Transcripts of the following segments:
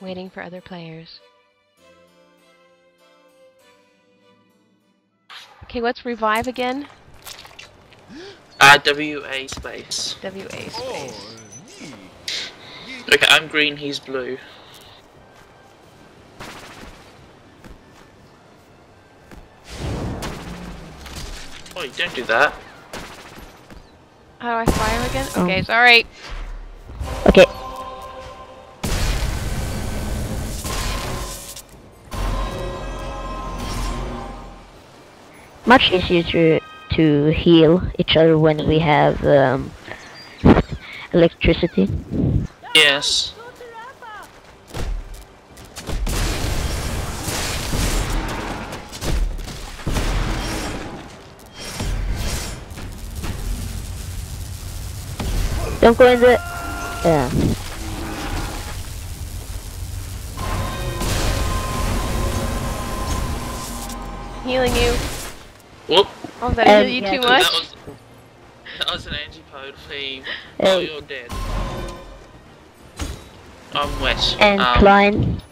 Waiting for other players. Okay, what's revive again? Uh, WA space. WA space. Okay, I'm green, he's blue. Oh, you don't do that. How do I fire again? Oh. Okay, sorry. Okay. Much easier to to heal each other when we have um, electricity. Yes. Don't go in the. Yeah. Healing you. Whoop. Oh, did I Um, you yeah, too much? That was that was an antipode theme. Oh. Oh, you're dead. I'm wet. And um, Klein,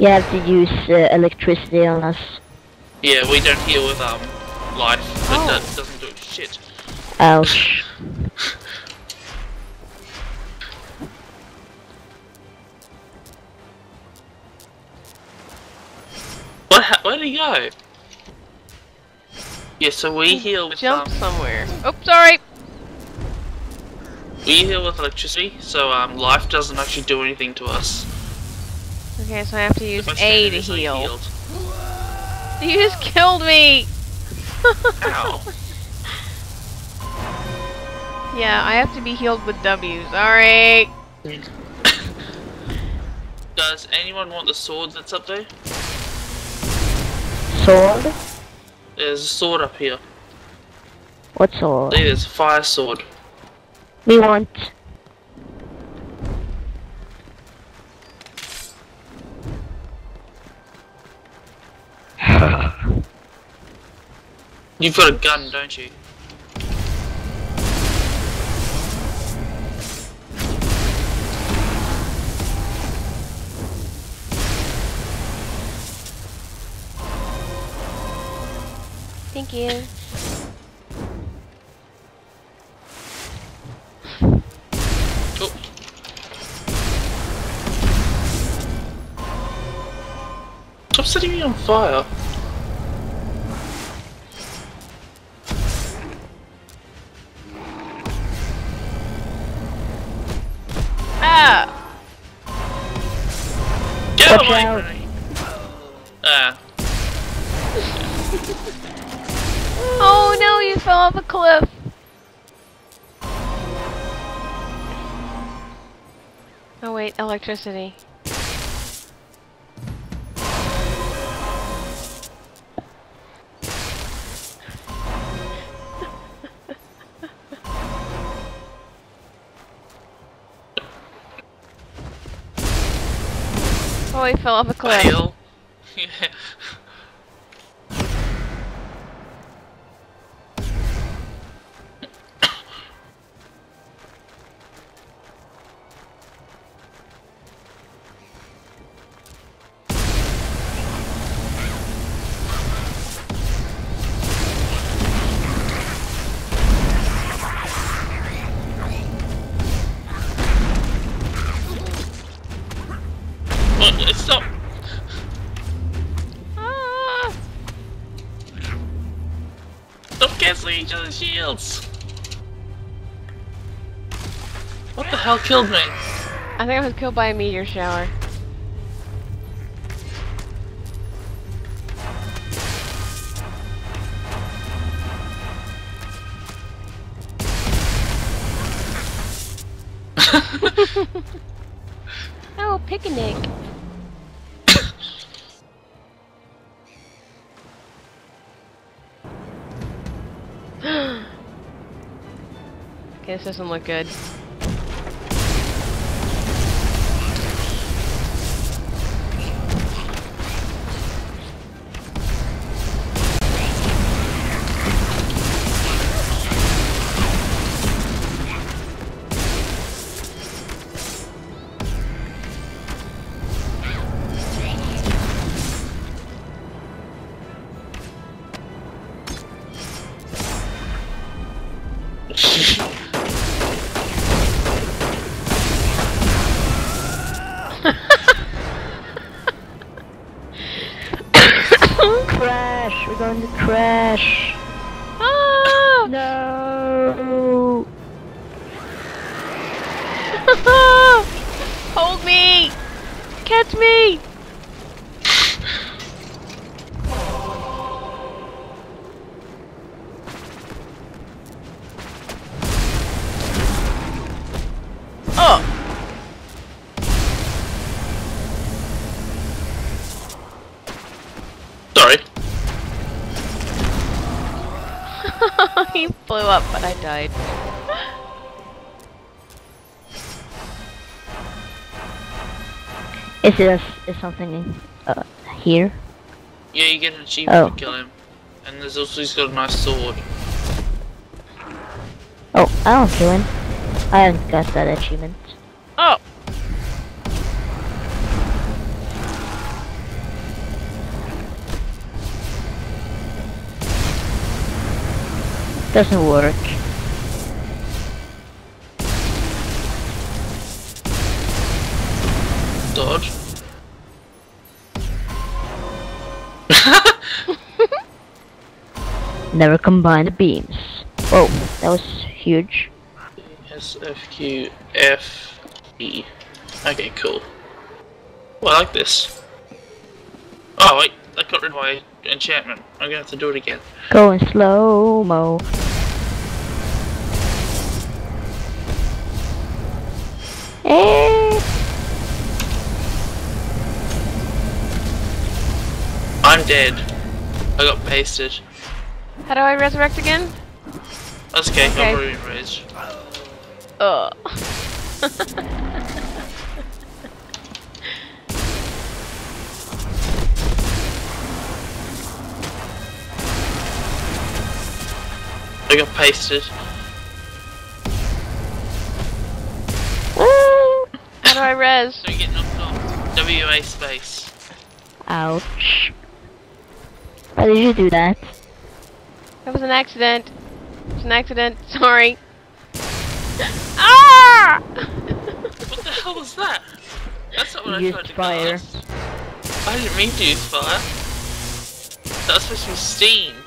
you have to use uh, electricity on us. Yeah, we don't heal with um life, but Oh. that doesn't do shit. Ouch. What? Where did he go? Yeah, so we heal with Jump um, somewhere. Oh, sorry. we heal with electricity, so um life doesn't actually do anything to us. Okay, so I have to use If I A stand to in, like heal. You just killed me! Ow. Yeah, I have to be healed with W. Sorry. Does anyone want the sword that's up there? Sword? There's a sword up here. What sword? See, there's a fire sword. We want. You've got a gun, don't you? Thank you. Oh. Stop setting me on fire. Ah! Get Watch out out. Ah. No, you fell off a cliff. Oh wait, electricity. Oh, he fell off a cliff. What the hell killed me? I think I was killed by a meteor shower. oh, picnic. okay, this doesn't look good. Crash. Ah! No. Hold me! Catch me! Blew up, but I died. Is it a, is something uh, here? Yeah, you get an achievement Oh. to kill him. And there's also, he's got a nice sword. Oh, I don't kill him. I haven't got that achievement. Oh! Doesn't work. Dodge. Never combine the beams. Whoa, that was huge. S F Q F E. Okay, cool. Well, I like this. Oh wait, I got rid of my enchantment. I'm gonna have to do it again. Going slow mo. Eh. I'm dead. I got pasted. How do I resurrect again? That's okay, Okay. I've already been raised. Ugh. I got pasted. Woo! How do I res? So you get knocked off. WA space. Ouch. Why did you do that? That was an accident. It was an accident. Sorry. ah! What the hell was that? That's not what You I tried used to fire. cast. I didn't mean to use fire. That was supposed to be steam.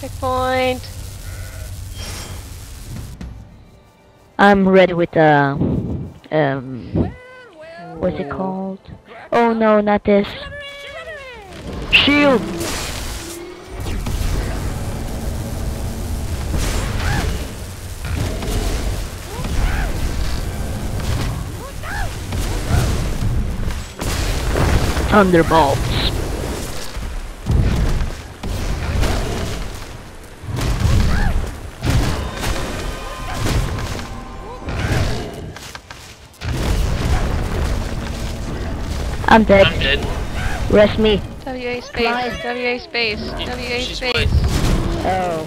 Checkpoint. I'm ready with the um what's it called? Oh no, not this. Shield. Thunderbolts. I'm dead. I'm dead. Rest me. WA space. Fly. WA space. WA space. Oh.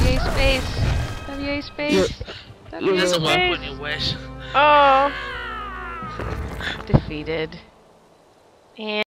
WA space. WA space. It WA doesn't work when space. you're. Oh. Defeated. And